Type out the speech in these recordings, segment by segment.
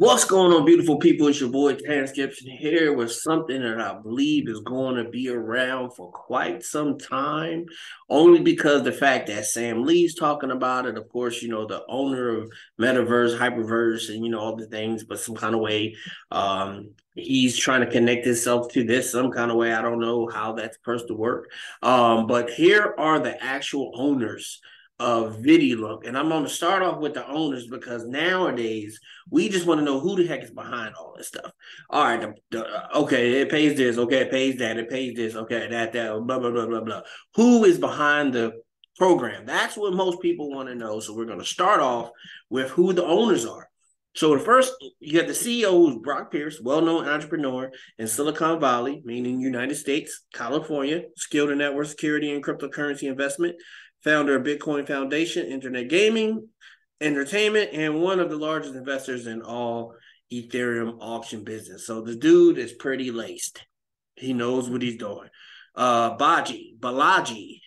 What's going on, beautiful people? It's your boy Terrance Gibson here with something that I believe is going to be around for quite some time, only because the fact that Sam Lee's talking about it. Of course, you know, the owner of Metaverse, Hyperverse, and you know, all the things, but some kind of way, um, he's trying to connect himself to this some kind of way. I don't know how that's supposed to work. Um, but here are the actual owners of VidiLook. And I'm going to start off with the owners because nowadays we just want to know who the heck is behind all this stuff. All right, the, the, uh, okay, it pays this, okay, it pays that, it pays this, okay, that, that, blah, blah, blah, blah, blah. Who is behind the program? That's what most people want to know. So we're going to start off with who the owners are. So the first, you got the CEO, who's Brock Pierce, well-known entrepreneur in Silicon Valley, meaning United States, California, skilled in network security and cryptocurrency investment, founder of Bitcoin Foundation, Internet Gaming, Entertainment, and one of the largest investors in all Ethereum auction business. So the dude is pretty laced. He knows what he's doing. Uh Baji, Balaji.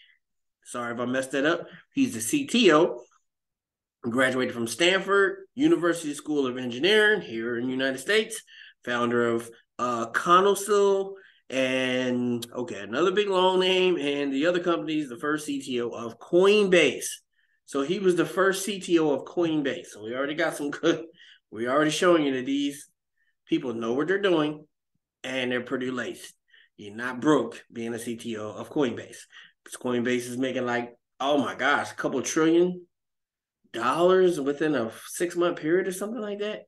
Sorry if I messed that up. He's the CTO. Graduated from Stanford University School of Engineering here in the United States. Founder of uh Conosil and okay, another big long name. And the other company is the first CTO of Coinbase. So he was the first CTO of Coinbase. So we already got some good. We already showing you that these people know what they're doing, and they're pretty laced. You're not broke being a CTO of Coinbase. Coinbase is making like oh my gosh, a couple trillion dollars within a six month period or something like that.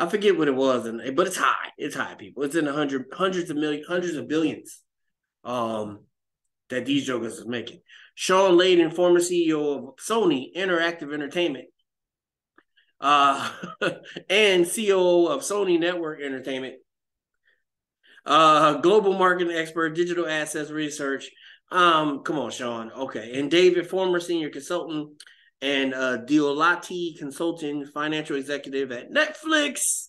I forget what it was, and but it's high. It's high, people. It's in the hundred, hundreds of millions, hundreds of billions, um, that these jokers is making. Shawn Layden, former CEO of Sony Interactive Entertainment, uh, and CEO of Sony Network Entertainment, uh, global marketing expert, digital assets research. Um, come on, Shawn. Okay, and David, former senior consultant and uh, Deolotti Consulting, financial executive at Netflix.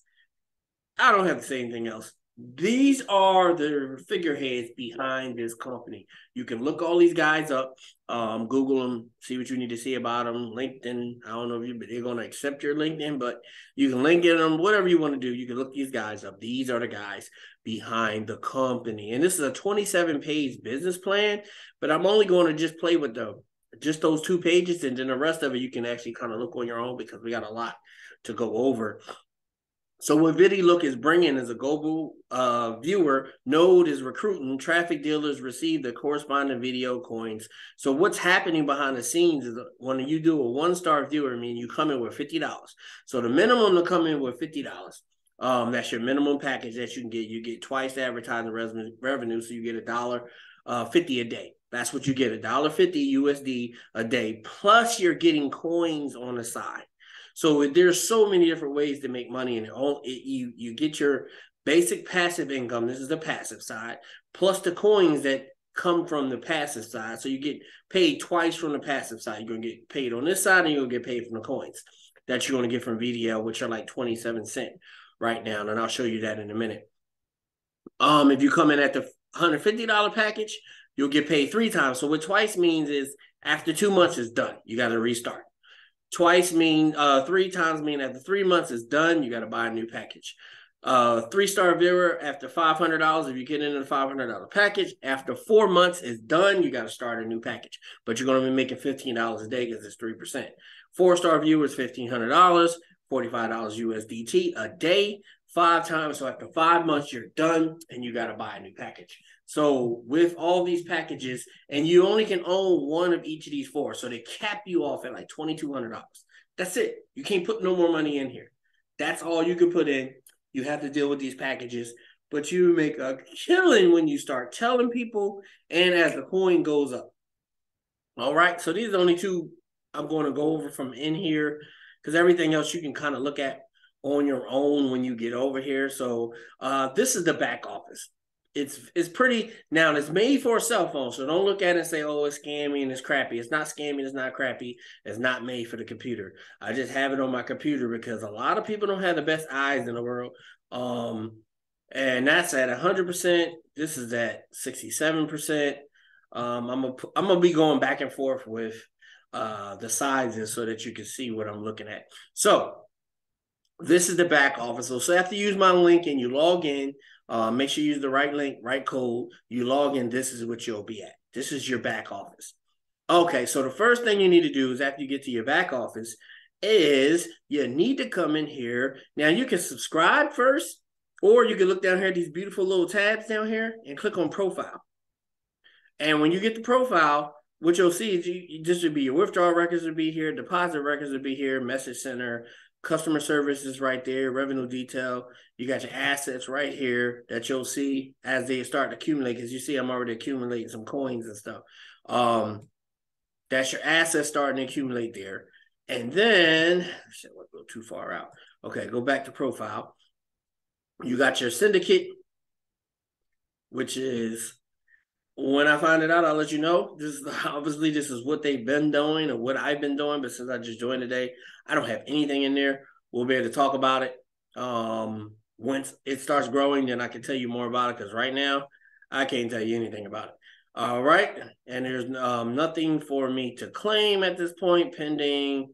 I don't have to say anything else. These are the figureheads behind this company. You can look all these guys up, um, Google them, see what you need to see about them. LinkedIn, I don't know if you, but they're going to accept your LinkedIn, but you can link in them, whatever you want to do. You can look these guys up. These are the guys behind the company. And this is a 27 page business plan, but I'm only going to just play with the just those two pages, and then the rest of it you can actually kind of look on your own because we got a lot to go over. So what VidiLook is bringing is a global uh, viewer. Node is recruiting. Traffic dealers receive the corresponding video coins. So what's happening behind the scenes is when you do a one-star viewer, I mean, you come in with fifty dollars. So the minimum to come in with fifty dollars. Um, that's your minimum package that you can get. You get twice the advertising revenue, so you get a dollar uh, fifty a day. That's what you get a dollar fifty USD a day. Plus, you're getting coins on the side. So there's so many different ways to make money, and it, you you get your basic passive income. This is the passive side, plus the coins that come from the passive side. So you get paid twice from the passive side. You're gonna get paid on this side, and you're gonna get paid from the coins that you're gonna get from VDL, which are like 27 cent right now. And I'll show you that in a minute. Um, if you come in at the $150 package, you'll get paid three times. So what twice means is after two months is done, you got to restart. Twice mean uh three times mean after three months is done, you got to buy a new package. Uh, three star viewer after five hundred dollars. If you get into the five hundred dollar package, after four months is done, you got to start a new package. But you're going to be making fifteen dollars a day because it's three percent. Four star viewers fifteen hundred dollars, forty five dollars USDT a day, five times. So after five months, you're done, and you got to buy a new package. So with all these packages, and you only can own one of each of these four, so they cap you off at like twenty two hundred dollars. That's it. You can't put no more money in here. That's all you can put in. You have to deal with these packages, but you make a killing when you start telling people, and as the coin goes up. All right. So these are the only two I'm going to go over from in here because everything else you can kind of look at on your own when you get over here. So uh, this is the back office it's it's pretty now it's made for a cell phone so don't look at it and say oh it's scammy and it's crappy. It's not scammy it's not crappy. It's not made for the computer. I just have it on my computer because a lot of people don't have the best eyes in the world um and that's at 100% this is at 67% um i'm gonna i'm gonna be going back and forth with uh the sizes so that you can see what i'm looking at. So this is the back office. So, so after you use my link and you log in, uh, make sure you use the right link, right code. You log in. This is what you'll be at. This is your back office. Okay, so the first thing you need to do is after you get to your back office, is you need to come in here. Now you can subscribe first, or you can look down here at these beautiful little tabs down here and click on profile. And when you get the profile, what you'll see is you, this would be your withdrawal records would be here, deposit records would be here, message center, customer service is right there, revenue detail. You got your assets right here that you'll see as they start to accumulate. Because you see, I'm already accumulating some coins and stuff. Um, that's your assets starting to accumulate there. And then, shit, let's go too far out. Okay, go back to profile. You got your syndicate, which is when I find it out, I'll let you know. This is obviously this is what they've been doing or what I've been doing, but since I just joined today, I don't have anything in there. We'll be able to talk about it. Um, once it starts growing, then I can tell you more about it. Because right now, I can't tell you anything about it. All right, and there's um, nothing for me to claim at this point, pending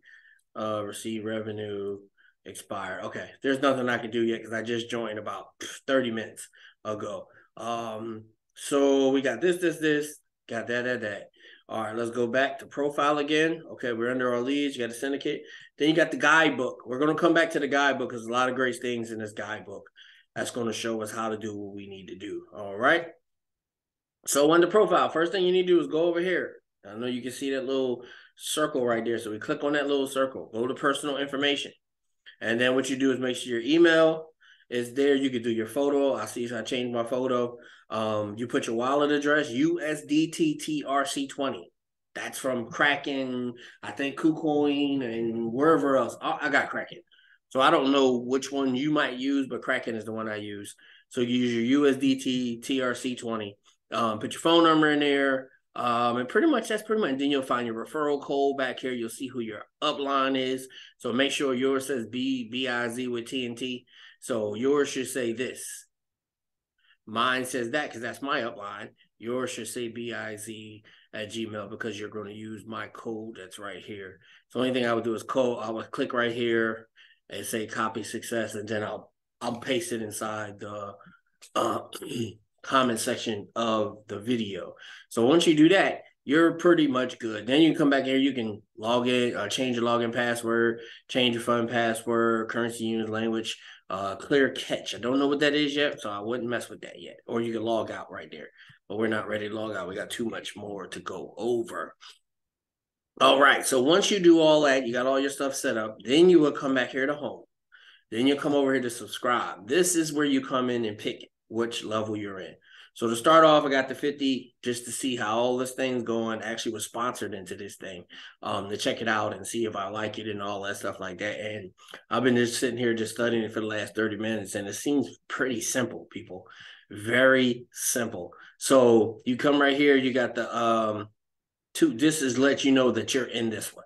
uh, receive revenue expire. Okay, there's nothing I can do yet because I just joined about 30 minutes ago. Um, so we got this, this, this, got that, that, that. All right, let's go back to profile again. Okay, we're under our leads. You got to syndicate. Then you got the guidebook. We're going to come back to the guidebook because a lot of great things in this guidebook. That's going to show us how to do what we need to do. All right. So the profile, first thing you need to do is go over here. I know you can see that little circle right there. So we click on that little circle, go to personal information. And then what you do is make sure your email is there. You can do your photo. I see I changed my photo. Um, you put your wallet address, USDTTRC20. That's from Kraken, I think KuCoin, and wherever else. I got Kraken. So I don't know which one you might use, but Kraken is the one I use. So you use your USDT TRC20. Um, put your phone number in there. Um, and pretty much that's pretty much. And then you'll find your referral code back here. You'll see who your upline is. So make sure yours says B B I Z with TNT. So yours should say this. Mine says that because that's my upline. Yours should say B I Z at Gmail because you're going to use my code that's right here. So only thing I would do is code. I would click right here and say copy success, and then I'll I'll paste it inside the uh, comment section of the video. So once you do that, you're pretty much good. Then you come back here, you can log in, uh, change your login password, change your fund password, currency unit language, uh, clear catch. I don't know what that is yet, so I wouldn't mess with that yet. Or you can log out right there. But we're not ready to log out. We got too much more to go over. All right. So once you do all that, you got all your stuff set up, then you will come back here to home. Then you'll come over here to subscribe. This is where you come in and pick which level you're in. So to start off, I got the 50 just to see how all this thing's going. Actually was sponsored into this thing um, to check it out and see if I like it and all that stuff like that. And I've been just sitting here just studying it for the last 30 minutes and it seems pretty simple, people. Very simple. So you come right here, you got the um two, this is let you know that you're in this one.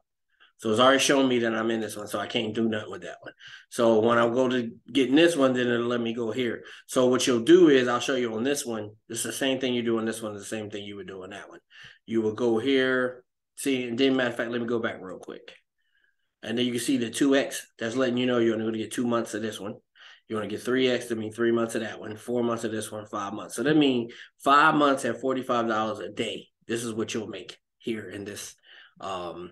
So it's already showing me that I'm in this one, so I can't do nothing with that one. So when I go to getting this one, then it'll let me go here. So what you'll do is I'll show you on this one. It's the same thing you do on this one, the same thing you would do on that one. You will go here, see, and then matter of fact, let me go back real quick. And then you can see the 2x that's letting you know you're going to get two months of this one. You want to get 3x to mean three months of that one, four months of this one, five months. So that means five months at $45 a day. This is what you'll make here in this um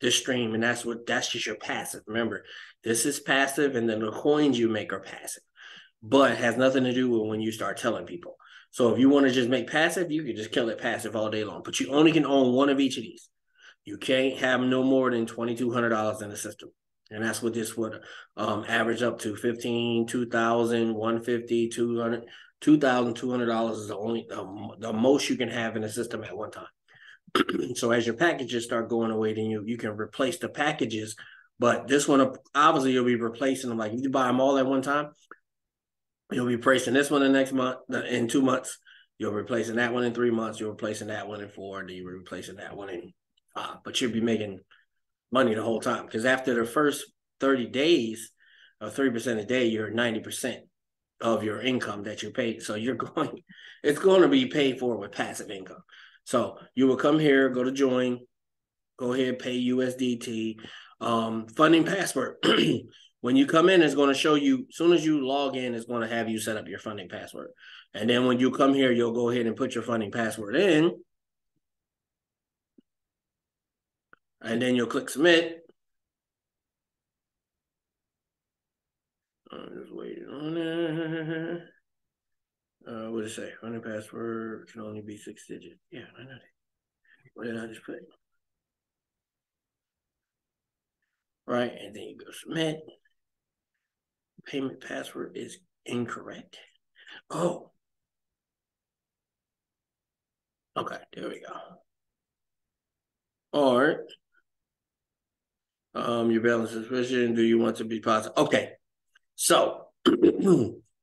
this stream, and that's what that's just your passive. Remember, this is passive, and then the coins you make are passive, but has nothing to do with when you start telling people. So if you want to just make passive, you can just kill it passive all day long. But you only can own one of each of these. You can't have no more than twenty two hundred dollars in the system. And that's what this would um, average up to 15, 2000, 150, 200, $2,200 is the only, the, the most you can have in the system at one time. so as your packages start going away, then you you can replace the packages. But this one, obviously, you'll be replacing them. Like you buy them all at one time, you'll be replacing this one the next month in two months. You're replacing that one in three months. You're replacing that one in four. And then you're replacing that one in five. But you'll be making money the whole time because after the first 30 days, or 3% a day, you're 90% of your income that you're paid. So you're going, it's going to be paid for with passive income. So you will come here, go to join, go ahead, pay USDT. Um, funding password. when you come in, it's going to show you, as soon as you log in, it's going to have you set up your funding password. And then when you come here, you'll go ahead and put your funding password in. And then you'll click submit. I'm just waiting on it. Uh, what did it say? Funding password can only be six digits. Yeah, I know that. What did I just put? Right, and then you go submit. Payment password is incorrect. Oh, Okay, there we go. Right. Um, your balance is suspicion. Do you want to be positive? Okay. So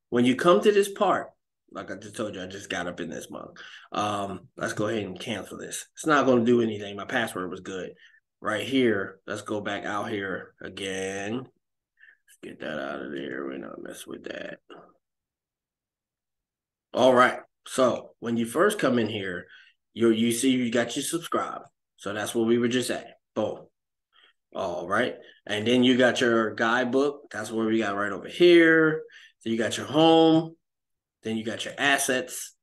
when you come to this part, like I just told you, I just got up in this month. Um, let's go ahead and cancel this. It's not going to do anything. My password was good. Right here, let's go back out here again. Let's get that out of there. We're not mess with that. All right. So when you first come in here, you you see you got your subscribe. So that's what we were just at. Boom. All right. And then you got your guidebook. That's where we got right over here. So you got your home. Then you got your assets.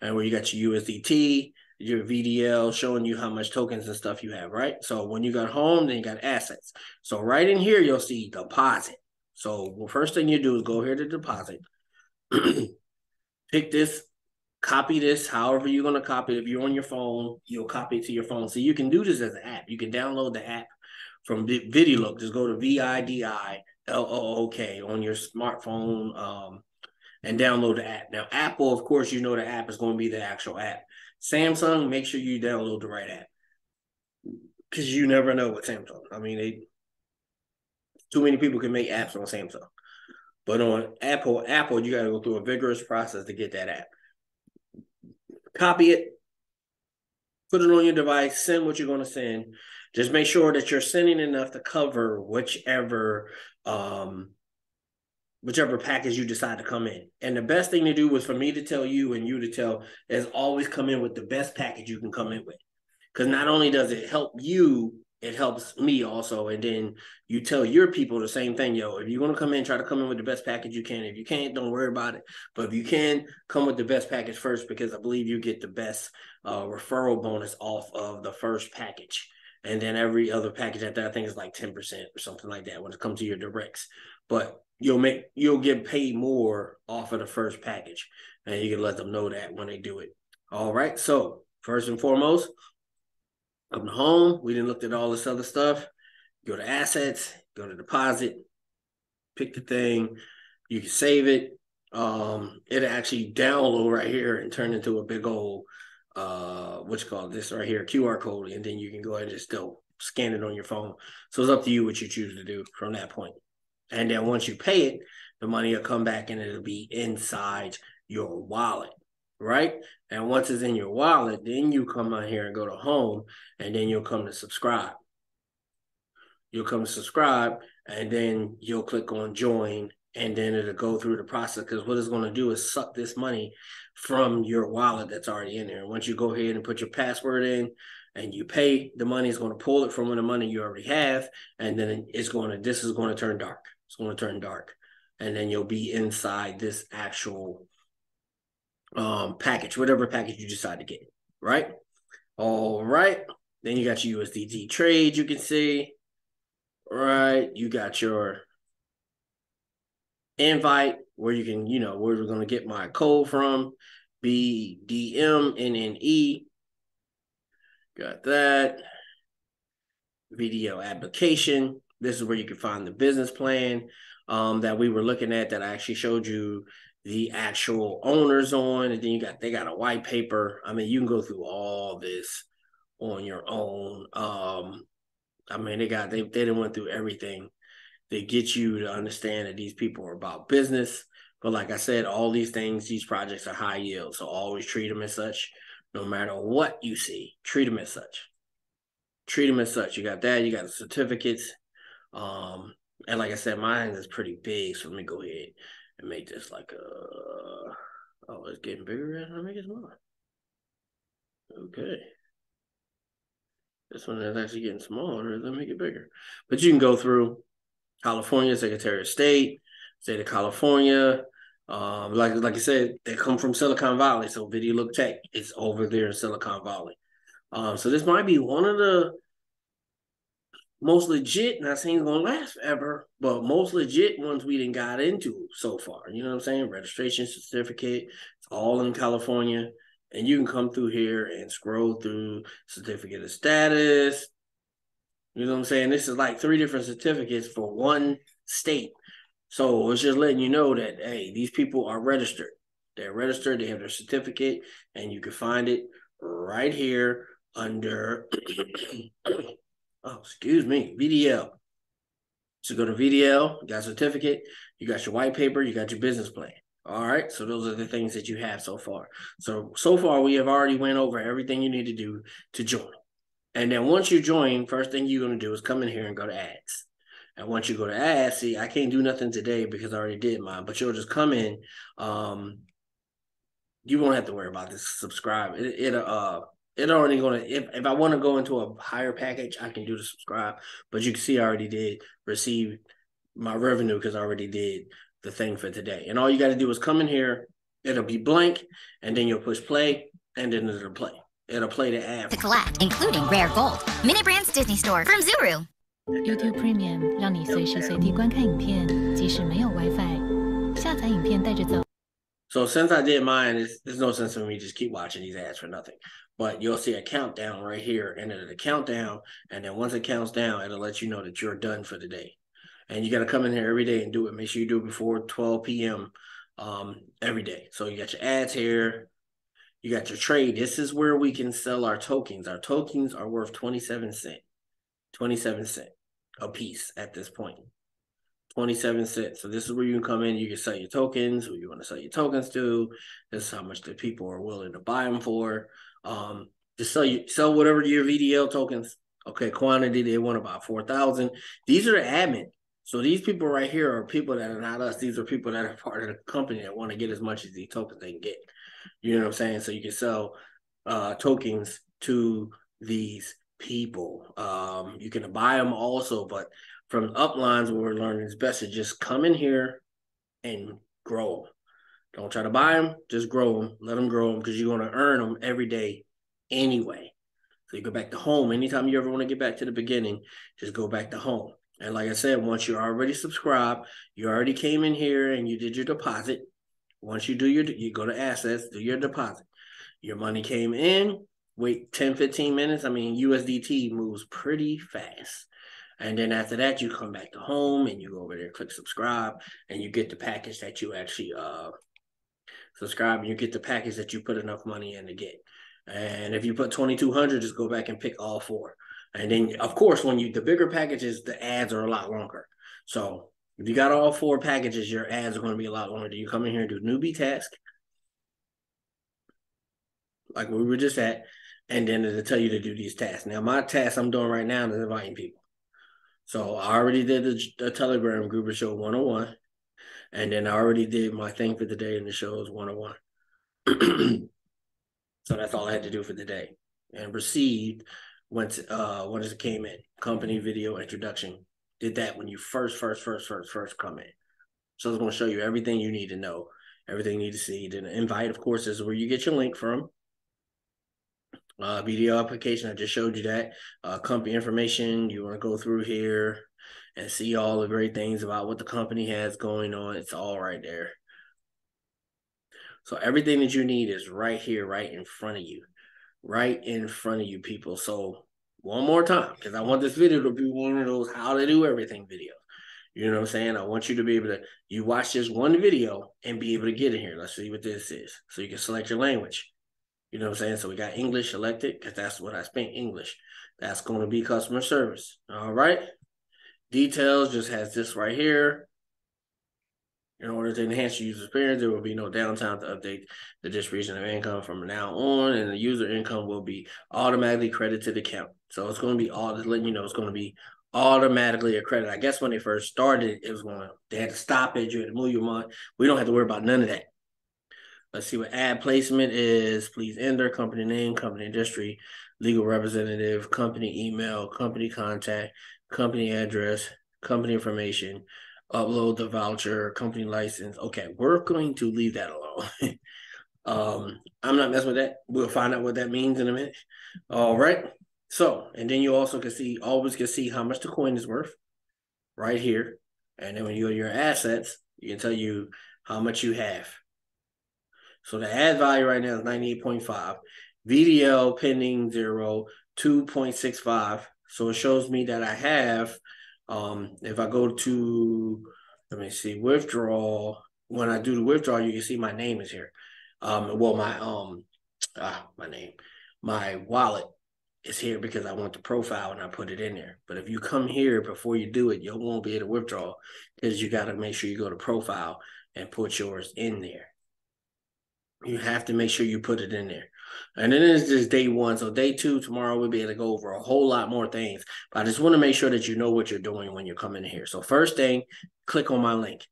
And where you got your USDT, your VDL showing you how much tokens and stuff you have, right? So when you got home, then you got assets. So right in here, you'll see deposit. So the first thing you do is go here to deposit. Pick this copy this however you're going to copy it. If you're on your phone, you'll copy it to your phone. So you can do this as an app. You can download the app from VidiLook. Just go to V I D I L O O K on your smartphone um, and download the app. Now, Apple, of course, you know the app is going to be the actual app. Samsung, make sure you download the right app because you never know with Samsung. I mean, they too many people can make apps on Samsung. But on Apple, Apple, you got to go through a vigorous process to get that app copy it, put it on your device, send what you're going to send. Just make sure that you're sending enough to cover whichever um, whichever package you decide to come in. And the best thing to do was for me to tell you and you to tell is always come in with the best package you can come in with. Because not only does it help you it helps me also. And then you tell your people the same thing, yo. If you're gonna come in, try to come in with the best package you can. If you can't, don't worry about it. But if you can, come with the best package first because I believe you get the best uh, referral bonus off of the first package. And then every other package at that, I think is like 10% or something like that when it comes to your directs. But you'll make you'll get paid more off of the first package. And you can let them know that when they do it. All right. So first and foremost, Come home. We didn't look at all this other stuff. Go to assets, go to deposit, pick the thing. You can save it. Um, it'll actually download right here and turn into a big old uh what's called this right here, QR code, and then you can go ahead and just still scan it on your phone. So it's up to you what you choose to do from that point. And then once you pay it, the money will come back and it'll be inside your wallet right? And once it's in your wallet, then you come out here and go to home, and then you'll come to subscribe. You'll come to subscribe, and then you'll click on join, and then it'll go through the process. Because what it's going to do is suck this money from your wallet that's already in there. Once you go ahead and put your password in, and you pay, the money is going to pull it from the money you already have, and then it's going to. This is going to turn dark. It's going to turn dark, and then you'll be inside this actual um, package, whatever package you decide to get, right? All right. Then you got your USDT trade, you can see, right? You got your invite where you can, you know, where we're going to get my code from, BDMNNE. Got that. Video application. This is where you can find the business plan um, that we were looking at that I actually showed you the actual owners on, and then you got they got a white paper. I mean, you can go through all this on your own. Um, I mean, they got they they didn't went through everything. They get you to understand that these people are about business. But like I said, all these things, these projects are high yield, so always treat them as such. No matter what you see, treat them as such. Treat them as such. You got that. You got the certificates. Um, and like I said, mine is pretty big, so let me go ahead and make this like a. Oh, it's getting bigger. Let me make it smaller. Okay. This one is actually getting smaller. Let me make it bigger. But you can go through California, Secretary of State, State of California. Um, like like I said, they come from Silicon Valley, so Video Look Tech is over there in Silicon Valley. Um, so this might be one of the most legit, not saying it's gonna last forever, but most legit ones we didn't got into so far. You know what I'm saying? Registration certificate, it's all in California. And you can come through here and scroll through certificate of status. You know what I'm saying? This is like three different certificates for one state. So it's just letting you know that hey, these people are registered. They're registered, they have their certificate, and you can find it right here under oh, excuse me, VDL. So go to VDL, got a certificate, you got your white paper, you got your business plan. All right. So those are the things that you have so far. So so far we have already went over everything you need to do to join. And then once you join, first thing you're gonna do is come in here and go to ads. And once you go to ads, see, I can't do nothing today because I already did mine, but you'll just come in. Um, you won't have to worry about this. Subscribe. It, it uh it already gonna if, if I want to go into a higher package, I can do the subscribe. But you can see I already did receive my revenue because I already did the thing for today. And all you got to do is come in here. It'll be blank, and then you'll push play, and then it'll play. It'll play the ad to collect, including rare gold. Mini Brands Disney Store from Zuru. YouTube Premium 让你随时随地观看影片，即使没有 WiFi，下载影片带着走。So since I did mine, there's, there's no sense for me just keep watching these ads for nothing. But you'll see a countdown right here, and it'll count down, and then once it counts down, it'll let you know that you're done for the day. And you got to come in here every day and do it. Make sure you do it before 12 p.m. Um, every day. So you got your ads here. You got your trade. This is where we can sell our tokens. Our tokens are worth 27 cent. 27 cent a piece at this point. 27 cents. So this is where you can come in. You can sell your tokens, who you want to sell your tokens to. This is how much the people are willing to buy them for. Um, just sell you sell whatever your VDL tokens. Okay, quantity they want about four thousand. These are admin. So these people right here are people that are not us. These are people that are part of the company that want to get as much as these tokens they can get. You know what I'm saying? So you can sell uh, tokens to these people. Um, you can buy them also, but from uplines, what we're learning is best to just come in here and grow. Don't try to buy them, just grow them. Let them grow them because you're going to earn them every day anyway. So you go back to home. Anytime you ever want to get back to the beginning, just go back to home. And like I said, once you're already subscribed, you already came in here and you did your deposit. Once you do your, you go to assets, do your deposit. Your money came in, wait 10, 15 minutes. I mean, USDT moves pretty fast. And then after that, you come back to home and you go over there, click subscribe, and you get the package that you actually uh subscribe and you get the package that you put enough money in to get. And if you put 2200, just go back and pick all four. And then, of course, when you the bigger packages, the ads are a lot longer. So if you got all four packages, your ads are going to be a lot longer. Do you come in here and do newbie task, like we were just at, and then it'll tell you to do these tasks. Now, my task I'm doing right now is inviting people. So I already did the, the Telegram group of show 101. And then I already did my thing for the day in the show is 101. so that's all I had to do for the day. And received once uh once it came in. Company video introduction. Did that when you first, first, first, first, first come in. So it's going to show you everything you need to know, everything you need to see. Then invite, of course, is where you get your link from. Uh, video application, I just showed you that. Uh, company information, you want to go through here and see all the great things about what the company has going on. It's all right there. So everything that you need is right here, right in front of you, right in front of you, people. So one more time, because I want this video to be one of those how to do everything videos. You know what I'm saying? I want you to be able to you watch this one video and be able to get in here. Let's see what this is. So you can select your language. You know what I'm saying? So we got English selected because that's what I spent English. That's going to be customer service. All right. Details just has this right here. In order to enhance your user experience, there will be no downtime to update the distribution of income from now on, and the user income will be automatically credited to the account. So it's going to be all letting you know it's going to be automatically accredited. I guess when they first started, it was going to they had to stop it, you had to move your money. We don't have to worry about none of that. Let's see what ad placement is. Please enter company name, company industry, legal representative, company email, company contact, company address, company information, upload the voucher, company license. Okay, we're going to leave that alone. um, I'm not messing with that. We'll find out what that means in a minute. All right. So, and then you also can see, always can see how much the coin is worth right here. And then when you go to your assets, you can tell you how much you have. So the ad value right now is 98.5. VDL pending zero, 2.65. So it shows me that I have, um, if I go to, let me see, withdrawal, when I do the withdrawal, you can see my name is here. Um, well, my, um, ah, my name, my wallet is here because I want the profile and I put it in there. But if you come here before you do it, you won't be able to withdraw because you got to make sure you go to profile and put yours in there. You have to make sure you put it in there. And then it's just day one. So day two, tomorrow we'll be able to go over a whole lot more things. But I just want to make sure that you know what you're doing when you're coming here. So first thing, click on my link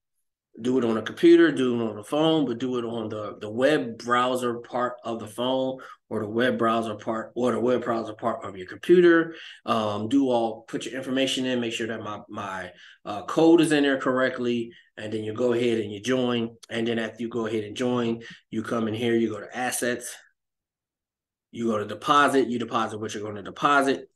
do it on a computer, do it on the phone, but do it on the, the web browser part of the phone or the web browser part or the web browser part of your computer. Um, do all put your information in, make sure that my my uh, code is in there correctly, and then you go ahead and you join. And then after you go ahead and join, you come in here, you go to assets, you go to deposit, you deposit what you're going to deposit.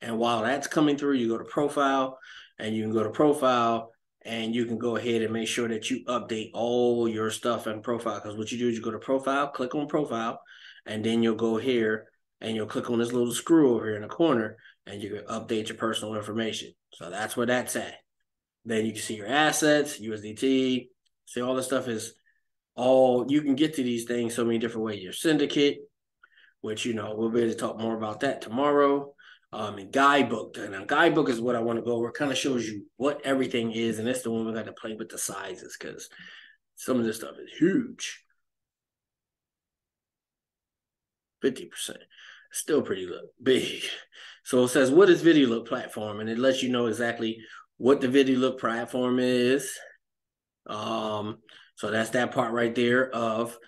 And while that's coming through, you go to profile and you can go to profile and you can go ahead and make sure that you update all your stuff in profile. Because what you do is you go to profile, click on profile, and then you'll go here and you'll click on this little screw over here in the corner and you can update your personal information. So that's where that's at. Then you can see your assets, USDT. See, all this stuff is all you can get to these things so many different ways. Your syndicate, which you know we'll be able to talk more about that tomorrow um, and guidebook. And a guidebook is what I want to go over. Kind of shows you what everything is, and that's the one we got to play with the sizes because some of this stuff is huge. Fifty percent, still pretty look big. So it says, "What is Video Look platform?" and it lets you know exactly what the Video Look platform is. Um, so that's that part right there of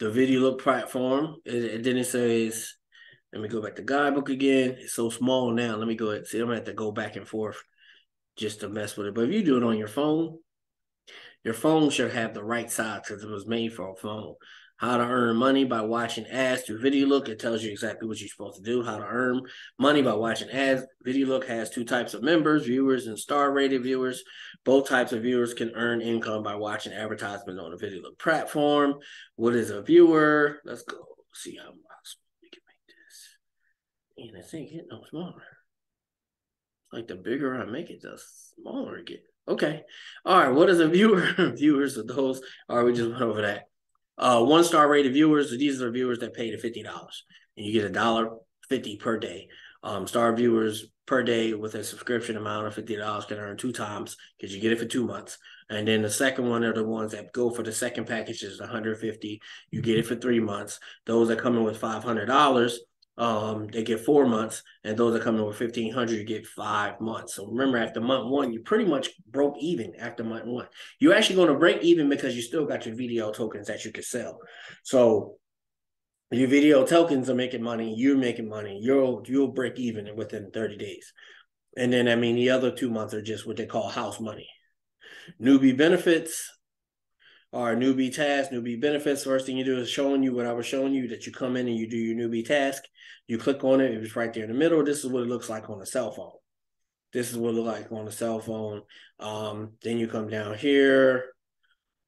the VideoLook platform. And then it says let me go back to guidebook again. It's so small now. Let me go ahead. See, I'm gonna have to go back and forth just to mess with it. But if you do it on your phone, your phone should have the right size because it was made for a phone. How to earn money by watching ads through VideoLook. It tells you exactly what you're supposed to do. How to earn money by watching ads. video look has two types of members, viewers and star rated viewers. Both types of viewers can earn income by watching advertisements on the VideoLook platform. What is a viewer? Let's go see how much we can make this. and I think it no smaller. Like the bigger I make it, the smaller it get. Okay. All right. What is a viewer? viewers of those? All right, we just went over that. Uh, one star rated viewers. These are viewers that pay the fifty dollars, and you get a dollar fifty per day. Um, star viewers per day with a subscription amount of fifty dollars can earn two times because you get it for two months. And then the second one are the ones that go for the second package is one hundred fifty. You get it for three months. Those that come in with five hundred dollars um, they get four months, and those that come in with fifteen hundred, you get five months. So remember, after month one, you pretty much broke even after month one. You're actually going to break even because you still got your VDL tokens that you can sell. So your VDL tokens are making money, you're making money, you'll you'll break even within 30 days. And then I mean the other two months are just what they call house money. Newbie benefits, our newbie task, newbie benefits. First thing you do is showing you what I was showing you that you come in and you do your newbie task. You click on it, it's right there in the middle. This is what it looks like on a cell phone. This is what it looks like on a cell phone. Um, then you come down here.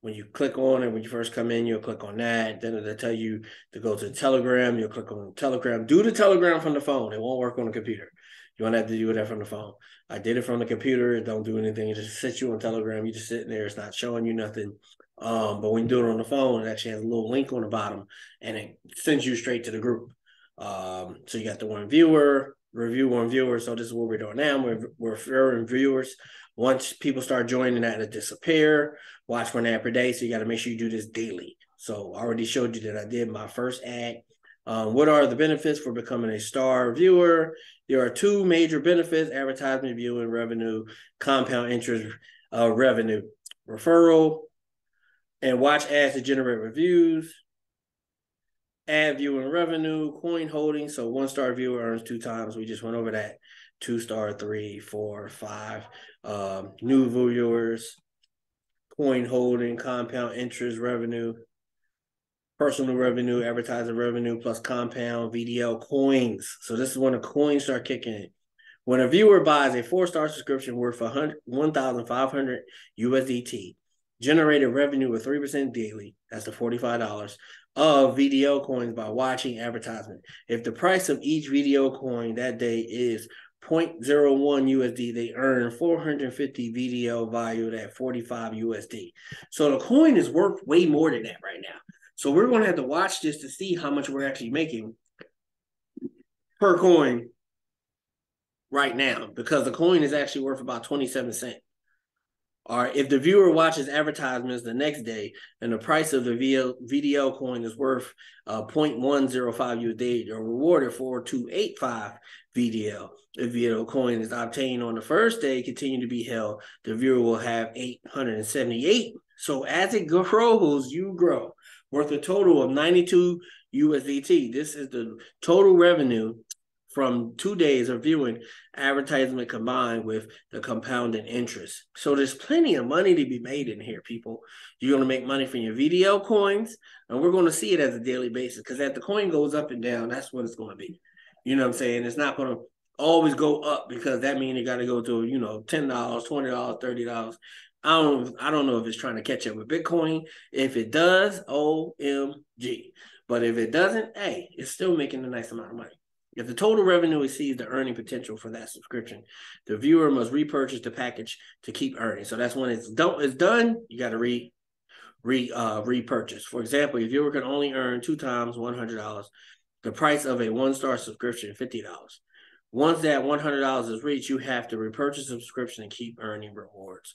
When you click on it, when you first come in, you'll click on that. Then it'll tell you to go to Telegram. You'll click on Telegram. Do the Telegram from the phone. It won't work on the computer. You won't have to do that from the phone. I did it from the computer. It don't do anything. It just sits you on Telegram. You just sitting there. It's not showing you nothing. Um, but when you do it on the phone, it actually has a little link on the bottom and it sends you straight to the group. Um, so you got the one viewer, review one viewer. So this is what we're doing now. We're, we're referring viewers. Once people start joining that, it disappear. Watch one ad per day. So you got to make sure you do this daily. So I already showed you that I did my first ad. Um, what are the benefits for becoming a star viewer? There are two major benefits advertisement viewing revenue, compound interest uh, revenue, referral, and watch ads to generate reviews, ad viewing revenue, coin holding. So one star viewer earns two times. We just went over that. two star, three, four, five, um, new viewers, coin holding, compound interest revenue, personal revenue, advertising revenue, plus compound VDL coins. So this is when the coins start kicking in. When a viewer buys a four star subscription worth 1,500 USDT, generated revenue of 3% daily, that's the $45, of VDL coins by watching advertisement. If the price of each VDL coin that day is 0.01 USD, they earn 450 VDL valued at 45 USD. So the coin is worth way more than that right now. So we're going to have to watch this to see how much we're actually making per coin right now because the coin is actually worth about 27 cents. Or if the viewer watches advertisements the next day and the price of the VDL coin is worth uh, 0.105 USD, they're rewarded for 285 VDL. If VDL coin is obtained on the first day, continue to be held, the viewer will have 878. So as it grows, you grow. Worth a total of 92 USDT. This is the total revenue from two days of viewing advertisement combined with the compounding interest. So there's plenty of money to be made in here, people. You're going to make money from your VDL coins, and we're going to see it as a daily basis because as the coin goes up and down, that's what it's going to be. You know what I'm saying? It's not going to always go up because that means you got to go to you know ten dollars, twenty dollars, thirty dollars. I don't I don't know if it's trying to catch up with Bitcoin. If it does, OMG. But if it doesn't, hey, it's still making a nice amount of money. If the total revenue exceeds the earning potential for that subscription, the viewer must repurchase the package to keep earning. So that's when it's done. It's done. You got to re re uh, repurchase. For example, if viewer can only earn two times one hundred dollars, the price of a one star subscription fifty dollars. Once that one hundred dollars is reached, you have to repurchase subscription and keep earning rewards.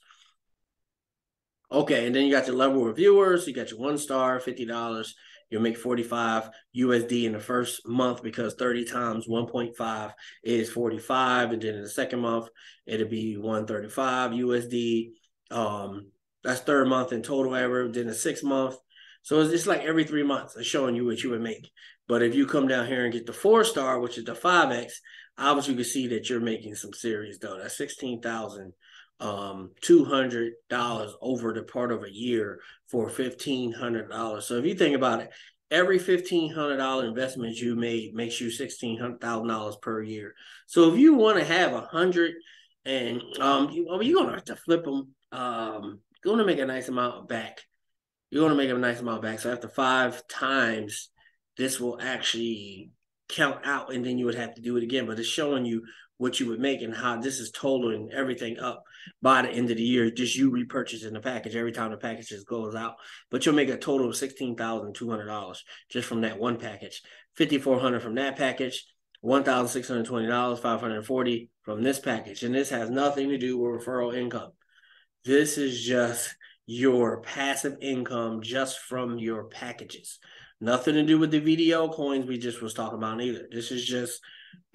Okay, and then you got your level of viewers. You got your one star, fifty dollars. You'll make 45 USD in the first month because 30 times 1.5 is 45. And then in the second month, it'll be 135 USD. Um, that's third month in total ever. Then the sixth month. So it's just like every three months, it's showing you what you would make. But if you come down here and get the four star, which is the 5X, obviously you can see that you're making some serious dough. That's 16,000 um two hundred dollars over the part of a year for fifteen hundred dollars. So if you think about it, every fifteen hundred dollar investment you made makes you sixteen hundred thousand dollars per year. So if you want to have a hundred and um you, well, you're gonna have to flip them. Um, you're gonna make a nice amount back. You're gonna make a nice amount back. So after five times, this will actually count out, and then you would have to do it again. But it's showing you what you would make and how this is totaling everything up by the end of the year. Just you repurchasing the package every time the package just goes out, but you'll make a total of sixteen thousand two hundred dollars just from that one package. Fifty four hundred from that package. One thousand six hundred twenty dollars, five hundred forty from this package, and this has nothing to do with referral income. This is just your passive income just from your packages. Nothing to do with the VDL coins we just was talking about either. This is just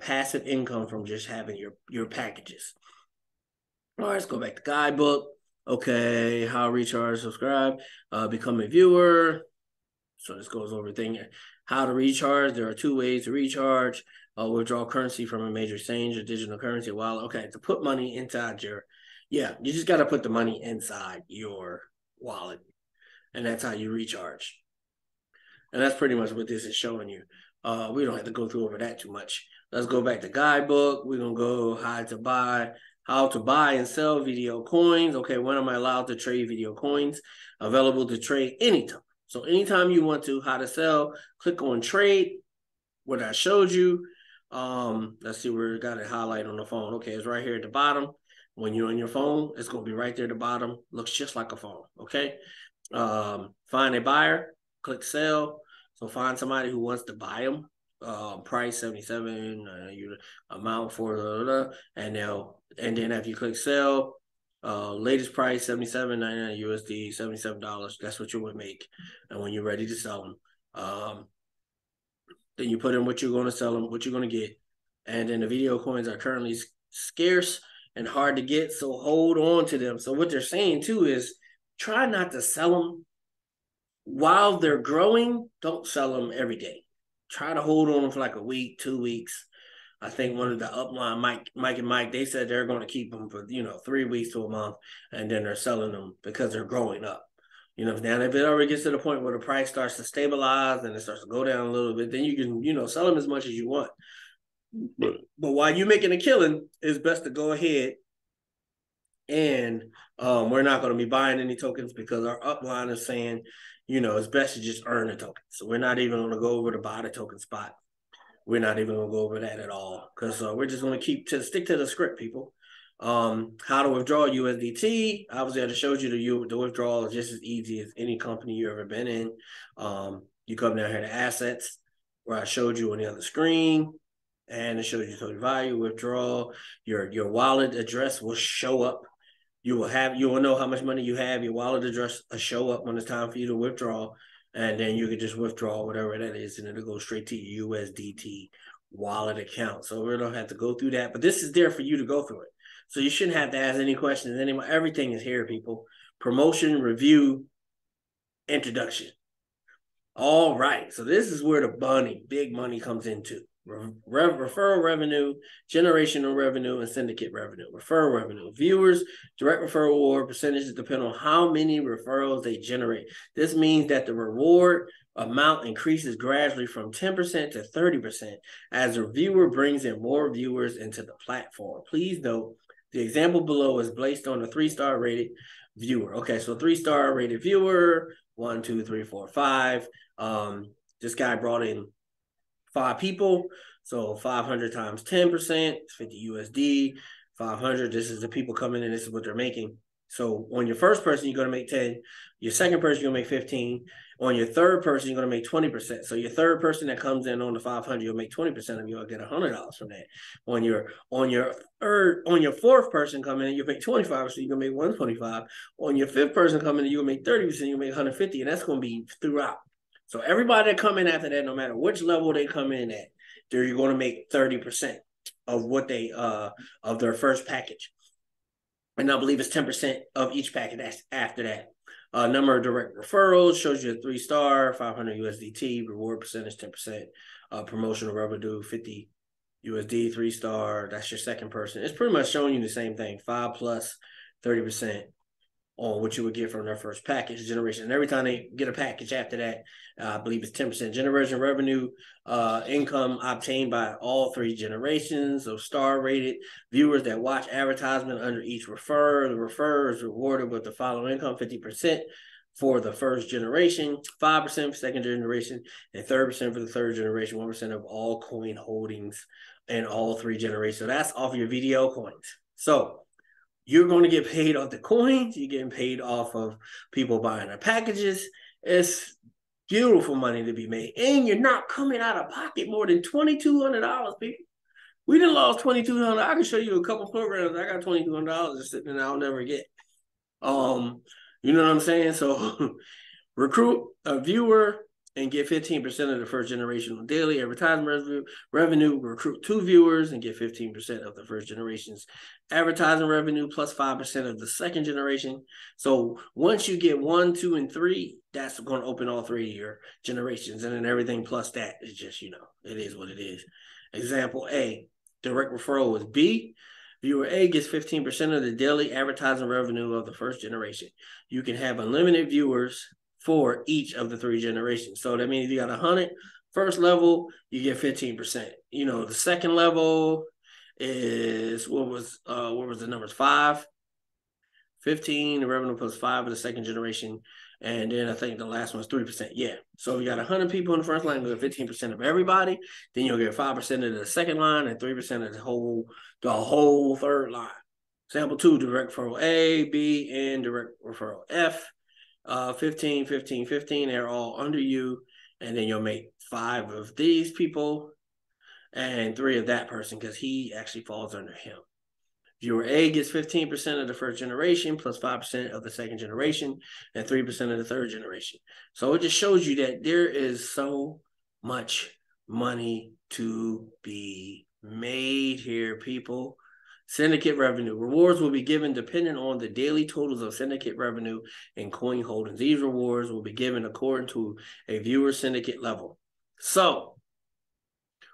passive income from just having your your packages. All right, let's go back to guidebook. Okay, how recharge, subscribe, uh, become a viewer. So this goes over thing how to recharge. There are two ways to recharge. Uh, withdraw currency from a major exchange or digital currency wallet. Okay, to put money inside your, yeah, you just got to put the money inside your wallet, and that's how you recharge. And that's pretty much what this is showing you. Uh, we don't have to go through over that too much. Let's go back to guidebook. We're gonna go how to buy, how to buy and sell video coins. Okay, when am I allowed to trade video coins? Available to trade anytime. So anytime you want to, how to sell, click on trade. What I showed you. Um, let's see where it got it highlight on the phone. Okay, it's right here at the bottom. When you're on your phone, it's gonna be right there at the bottom. Looks just like a phone. Okay. Um, find a buyer, click sell. So find somebody who wants to buy them uh, price 77 uh, your amount for blah, blah, blah, and now and then if you click sell uh, latest price 77.99 USD 77 dollars. That's what you would make. And when you're ready to sell them um, then you put in what you're going to sell them what you're going to get. And then the video coins are currently scarce and hard to get so hold on to them. So what they're saying too is try not to sell them while they're growing don't sell them every day try to hold on for like a week, two weeks. I think one of the upline, Mike, Mike and Mike, they said they're going to keep them for you know three weeks to a month, and then they're selling them because they're growing up. You know, now if it already gets to the point where the price starts to stabilize and it starts to go down a little bit, then you can you know sell them as much as you want. But, but while you're making a killing, it's best to go ahead and um, we're not going to be buying any tokens because our upline is saying, you know, it's best to just earn a token. So we're not even going to go over to buy the token spot. We're not even going to go over that at all because uh, we're just going to keep to stick to the script, people. Um, how to withdraw USDT. Obviously, I just showed you the you the withdrawal is just as easy as any company you've ever been in. Um, you come down here to assets, where I showed you on the other screen, and it shows you total value, withdraw. Your your wallet address will show up you will have you will know how much money you have. Your wallet address will show up when it's time for you to withdraw, and then you can just withdraw whatever that is, and it'll go straight to your USDT wallet account. So we don't have to go through that, but this is there for you to go through it. So you shouldn't have to ask any questions anymore. Everything is here, people. Promotion, review, introduction. All right. So this is where the money, big money comes into referral revenue, generational revenue, and syndicate revenue. Referral revenue. Viewers, direct referral reward percentages depend on how many referrals they generate. This means that the reward amount increases gradually from 10% to 30% as a viewer brings in more viewers into the platform. Please note the example below is based on a three star rated viewer. Okay, so three star rated viewer, one, two, three, four, five. Um, this guy brought in five people. So 500 times 10%, 50 USD. 500, this is the people coming in, this is what they're making. So on your first person, you're going to make 10. Your second person, you're going to make 15. On your third person, you're going to make 20%. So your third person that comes in on the 500, you'll make 20% of you. You'll get $100 from that. On your on your third, on your fourth person coming in, you'll make 25, so you're going to make 125. On your fifth person coming in, you'll make 30%, you'll make 150. And that's going to be throughout. So everybody that come in after that, no matter which level they come in at, they're going to make 30% of what they uh of their first package. And I believe it's 10% of each package after that. Uh, number of direct referrals shows you a three star, 500 USDT, reward percentage 10%, uh, promotional revenue 50 USD, three star. That's your second person. It's pretty much showing you the same thing, five plus 30% on what you would get from their first package generation. And every time they get a package after that, uh, I believe it's 10% generation revenue, uh, income obtained by all three generations of star rated viewers that watch advertisement under each refer. The refer is rewarded with the following income 50% for the first generation, 5% for second generation, and 30% for the third generation, 1% of all coin holdings in all three generations. So that's off your VDL coins. So you're going to get paid off the coins. You're getting paid off of people buying the packages. It's beautiful money to be made, and you're not coming out of pocket more than twenty two hundred dollars, people. We didn't lost twenty two hundred. I can show you a couple programs. I got twenty two hundred dollars sitting and I'll never get. Um, you know what I'm saying? So, recruit a viewer and get 15% of the first generation daily advertising revenue, revenue, recruit two viewers and get 15% of the first generation's advertising revenue plus 5% of the second generation. So once you get one, two, and three, that's going to open all three of your generations. And then everything plus that is just, you know, it is what it is. Example A, direct referral is B. Viewer A gets 15% of the daily advertising revenue of the first generation. You can have unlimited viewers for each of the three generations. So that means you got a first level, you get 15%. You know, the second level is what was uh what was the numbers? Five, 15, the revenue plus five of the second generation. And then I think the last one's three percent. Yeah. So if you got hundred people in the first line, you get fifteen percent of everybody. Then you'll get five percent of the second line and three percent of the whole the whole third line. Sample two, direct referral A, B, and direct referral F uh, 15, 15, 15. They're all under you. And then you'll make five of these people and three of that person because he actually falls under him. Viewer A gets 15% of the first generation plus 5% of the second generation and 3% of the third generation. So it just shows you that there is so much money to be made here, people. Syndicate revenue. Rewards will be given depending on the daily totals of syndicate revenue and coin holdings. These rewards will be given according to a viewer syndicate level. So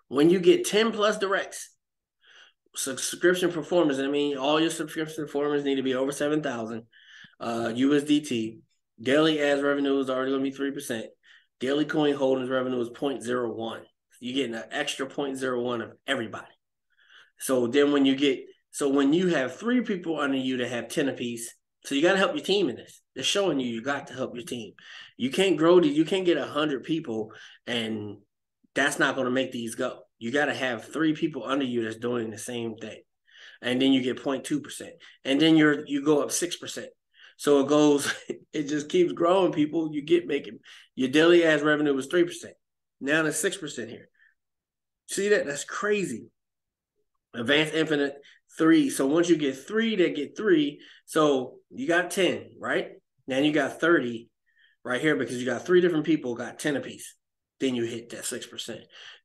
when you get 10 plus directs, subscription performance. I mean, all your subscription performance need to be over seven thousand uh, USDT. Daily ads revenue is already going to be three percent. Daily coin holdings revenue is 0.01. You're getting an extra 0.01 of everybody. So then when you get so when you have three people under you that have 10 apiece, so you got to help your team in this. They're showing you you got to help your team. You can't grow these, you can't get 100 people and that's not going to make these go. You got to have three people under you that's doing the same thing. And then you get 0.2%. And then you're you go up 6%. So it goes, it just keeps growing, people. You get making your daily ads revenue was 3%. Now it's 6% here. See that? That's crazy. Advanced Infinite three. So once you get three, they get three. So you got 10, right? Now you got 30 right here because you got three different people got 10 apiece. Then you hit that 6%.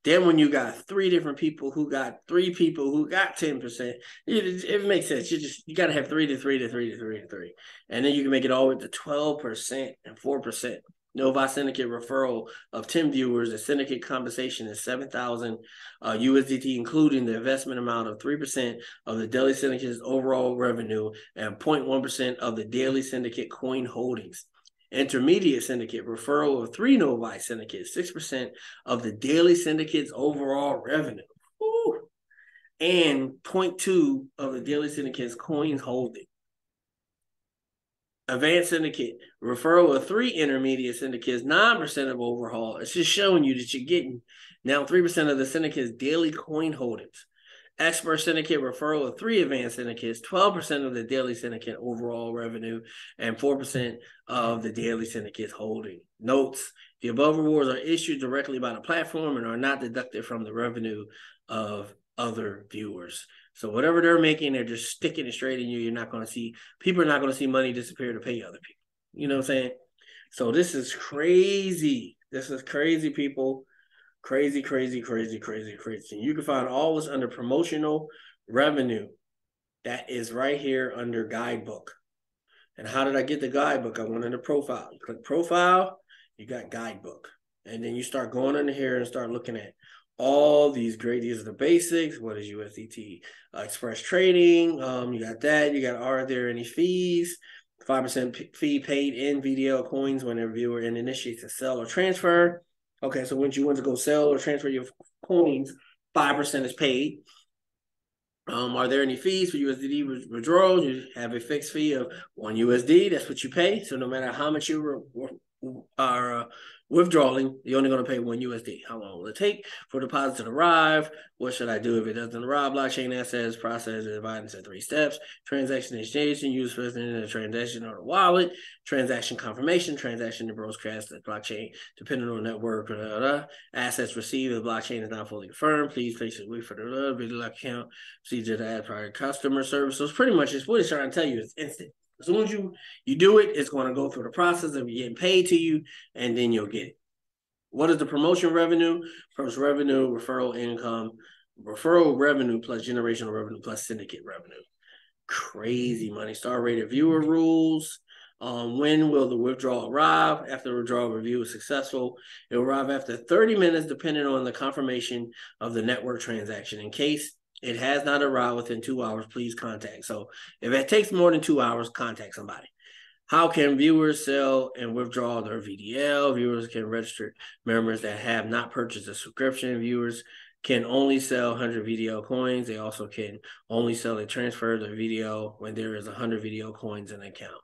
Then when you got three different people who got three people who got 10%, it, it makes sense. You just you gotta have three to three to three to three to three. And then you can make it all with the 12% and 4%. Novi Syndicate referral of 10 viewers. The syndicate compensation is 7,000 uh, USDT, including the investment amount of 3% of the daily syndicate's overall revenue and 0.1% of the daily syndicate coin holdings. Intermediate syndicate referral of three Novi syndicates, 6% of the daily syndicate's overall revenue. And 0.2 of the daily syndicate's coins holding advanced syndicate referral of three intermediate syndicates, nine percent of overhaul. It's just showing you that you're getting now three percent of the syndicate's daily coin holdings. Expert syndicate referral of three advanced syndicates, 12% of the daily syndicate overall revenue, and 4% of the daily syndicate's holding. Notes the above rewards are issued directly by the platform and are not deducted from the revenue of other viewers. So whatever they're making, they're just sticking it straight in you. You're not going to see people are not going to see money disappear to pay other people. You know what I'm saying? So this is crazy. This is crazy, people. Crazy, crazy, crazy, crazy, crazy. You can find all this under promotional revenue. That is right here under guidebook. And how did I get the guidebook? I went into profile. You click profile, you got guidebook. And then you start going under here and start looking at all these great these are the basics what is usdt uh, express trading um you got that you got are there any fees 5% fee paid in VDL coins when a viewer initiates a sell or transfer okay so once you want to go sell or transfer your coins 5% is paid um, are there any fees for USD withdrawals? You have a fixed fee of one USD. That's what you pay. So no matter how much you are uh, Withdrawing, you're only going to pay one USD. How long will it take for deposit to arrive? What should I do if it doesn't arrive? Blockchain assets process is divided into three steps: transaction exchange, use for the transaction or the wallet, transaction confirmation, transaction to broadcast the blockchain, depending on network. Blah, blah, blah. Assets received, the blockchain is not fully confirmed. Please place a wait for the video account. Procedure to add prior customer service. So it's pretty much it's what it's trying to tell you. It's instant. As soon as you you do it, it's going to go through the process of getting paid to you, and then you'll get it. What is the promotion revenue? First revenue, referral income, referral revenue plus generational revenue plus syndicate revenue. Crazy money. Star rated viewer rules. Um, when will the withdrawal arrive? After the withdrawal review is successful, it will arrive after 30 minutes, depending on the confirmation of the network transaction. In case it has not arrived within two hours, please contact. So if it takes more than two hours, contact somebody. How can viewers sell and withdraw their VDL? Viewers can register members that have not purchased a subscription. Viewers can only sell 100 VDL coins. They also can only sell and transfer their VDL when there is 100 VDL coins in account.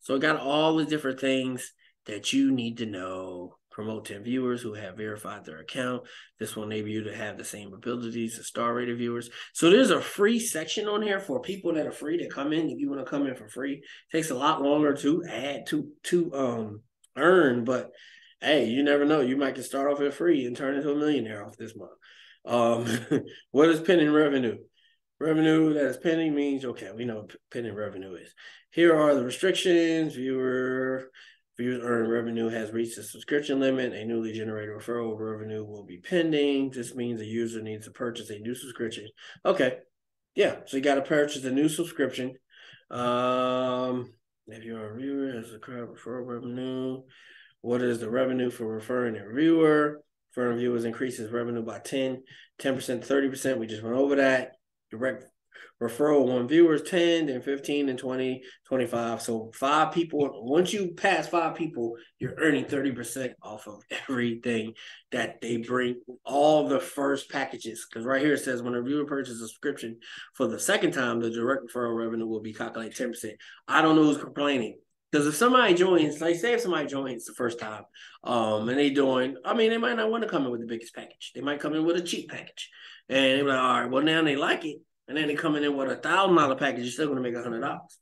So it got all the different things that you need to know promote 10 viewers who have verified their account. This will enable you to have the same abilities as star rated viewers. So there's a free section on here for people that are free to come in. If you want to come in for free, it takes a lot longer to add to to um earn, but hey, you never know. You might get start off at free and turn into a millionaire off this month. Um, what is pending revenue? Revenue that is pending means okay, we know pending revenue is. Here are the restrictions. Viewer Viewers earned revenue has reached the subscription limit. A newly generated referral revenue will be pending. This means the user needs to purchase a new subscription. Okay. Yeah. So you got to purchase a new subscription. Um, if you're a viewer, has a crowd referral revenue. What is the revenue for referring a viewer? Referring viewers increases revenue by 10, 10%, 30%. We just went over that. direct referral one viewers 10 then 15 and 20 25 so five people once you pass five people you're earning 30% off of everything that they bring all the first packages. Because right here it says when a viewer purchases a subscription for the second time the direct referral revenue will be calculated 10% i don't know who's complaining. Because if somebody joins, like say if somebody joins the first time, um, and they doing, I mean, they might not want to come in with the biggest package. They might come in with a cheap package, and they're like, all right, well now they like it, and then they coming in with a thousand dollar package, you're still going to make a hundred dollars.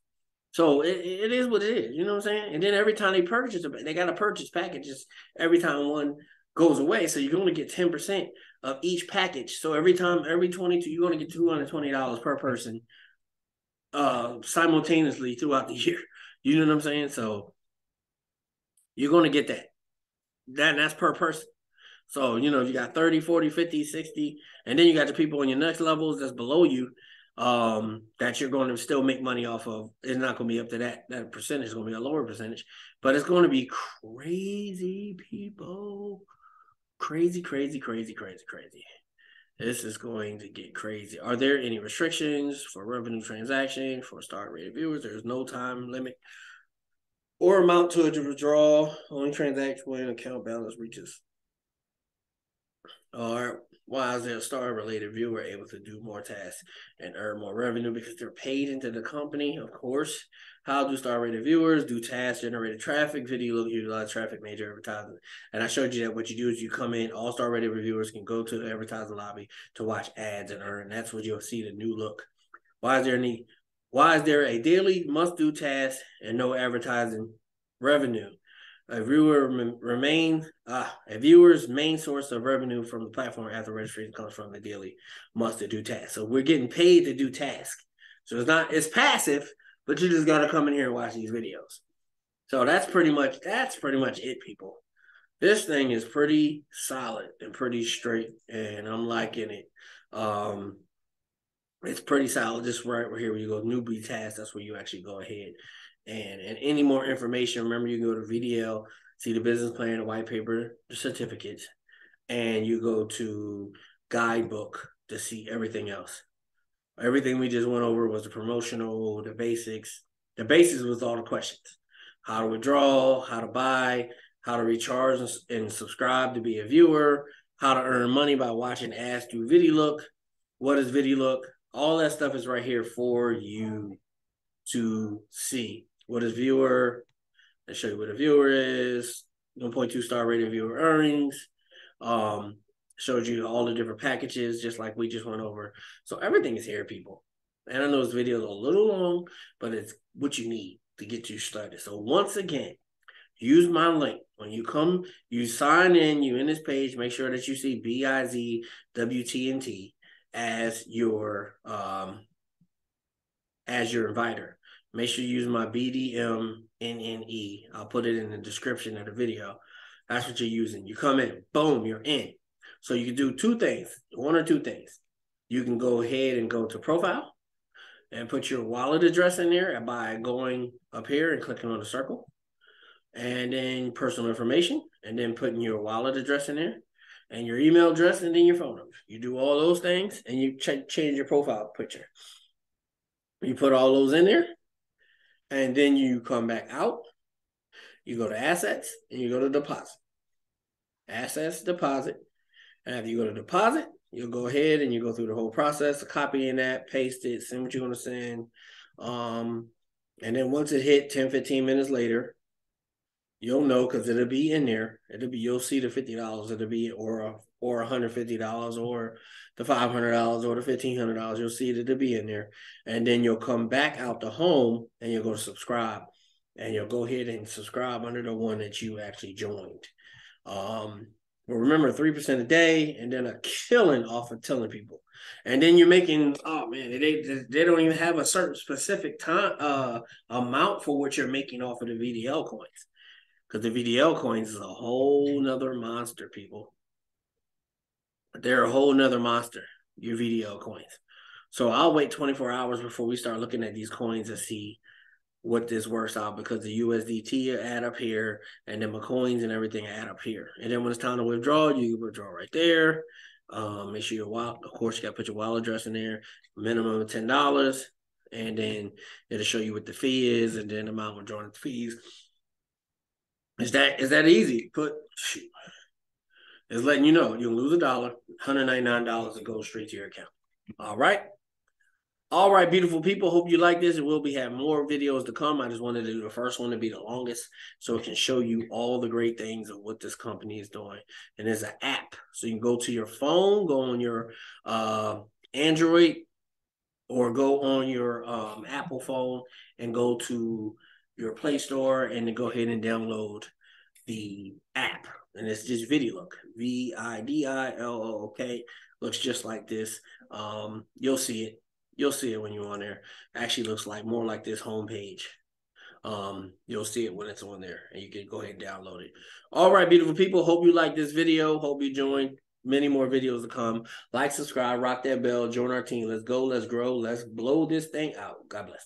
So it, it is what it is. You know what I'm saying? And then every time they purchase, they got to purchase packages every time one goes away. So you're gonna get ten percent of each package. So every time, every twenty two, you're going to get two hundred twenty dollars per person, uh, simultaneously throughout the year. You know what I'm saying? So you're going to get that. That that's per person. So, you know, you got 30, 40, 50, 60, and then you got the people on your next levels that's below you um, that you're going to still make money off of. It's not going to be up to that. That percentage is going to be a lower percentage, but it's going to be crazy, people. Crazy, crazy, crazy, crazy, crazy. This is going to get crazy. Are there any restrictions for revenue transaction for start rated viewers? There's no time limit or amount to a withdrawal. Only transaction when account balance reaches. Or why is there a star related viewer able to do more tasks and earn more revenue? Because they're paid into the company, of course. How do star rated viewers do tasks, generated traffic, Vidilook, utilize traffic, major advertising? And I showed you that what you do is you come in, all star rated reviewers can go to the advertising lobby to watch ads and earn. That's what you'll see the new look. Why is there any why is there a daily must do task and no advertising revenue? A viewer remain uh, a viewer's main source of revenue from the platform after registration comes from the daily must to do task. So we're getting paid to do task. So it's not it's passive, but you just gotta come in here and watch these videos. So that's pretty much that's pretty much it, people. This thing is pretty solid and pretty straight, and I'm liking it. Um, it's pretty solid. Just right here where you go newbie task, that's where you actually go ahead and and any more information. Remember, you go to VDL, see the business plan, the white paper, the certificates, and you go to guidebook to see everything else. Everything we just went over was the promotional, the basics. The basics was all the questions: how to withdraw, how to buy, how to recharge and subscribe to be a viewer, how to earn money by watching ads through Vidilook, what is Vidilook, all that stuff is right here for you to see. What is viewer? Let's show you what a viewer is. 1.2 star rated viewer earnings. Um, showed you all the different packages, just like we just went over. So everything is here, people. And I know this video is a little long, but it's what you need to get you started. So once again, use my link. When you come, you sign in, you in this page, make sure that you see B-I-Z-W-T-N-T as your um as your inviter. Make sure you use my BDMNNE. I'll put it in the description of the video. That's what you're using. You come in, boom, you're in. So you can do two things, one or two things. You can go ahead and go to profile and put your wallet address in there by going up here and clicking on the circle. And then personal information, and then putting your wallet address in there and your email address and then your phone number. You do all those things and you ch- change your profile picture. You put all those in there and then you come back out. You go to assets and you go to deposit. Assets, deposit. And after you go to deposit, you'll go ahead and you go through the whole process of copying that, paste it, send what you want to send. Um, and then once it hit 10, 15 minutes later, you'll know because it'll be in there. It'll be you'll see the fifty dollars. It'll be or or hundred fifty dollars or the five hundred dollars or the fifteen hundred dollars. You'll see that it'll be in there, and then you'll come back out the home and you'll go to subscribe, and you'll go ahead and subscribe under the one that you actually joined. Um, but remember, three percent a day, and then a killing off of telling people, and then you're making. Oh man, they they don't even have a certain specific time uh amount for what you're making off of the VDL coins because the VDL coins is a whole nother monster, people. They're a whole nother monster, your VDL coins. So I'll wait 24 hours before we start looking at these coins to see what this works out because the USDT add up here and then my coins and everything add up here. And then when it's time to withdraw, you withdraw right there. Um, make sure your wallet, of course, you got to put your wallet address in there, minimum of ten dollars, and then it'll show you what the fee is, and then the amount withdrawing the fees. Is that is that easy? Put shoot. It's letting you know you'll lose a dollar, $199 to go straight to your account. All right. All right, beautiful people. Hope you like this. And we'll be having more videos to come. I just wanted to do the first one to be the longest so it can show you all the great things of what this company is doing. And there's an app. So you can go to your phone, go on your uh, Android, or go on your um, Apple phone and go to your Play Store and then go ahead and download the app. And it's just Vidilook, V I D I L O O K. Looks just like this. Um, you'll see it You'll see it when you're on there. Actually, looks like more like this homepage. Um, you'll see it when it's on there, and you can go ahead and download it. All right, beautiful people. Hope you like this video. Hope you join. Many more videos to come. Like, subscribe, rock that bell, join our team. Let's go. Let's grow. Let's blow this thing out. God bless.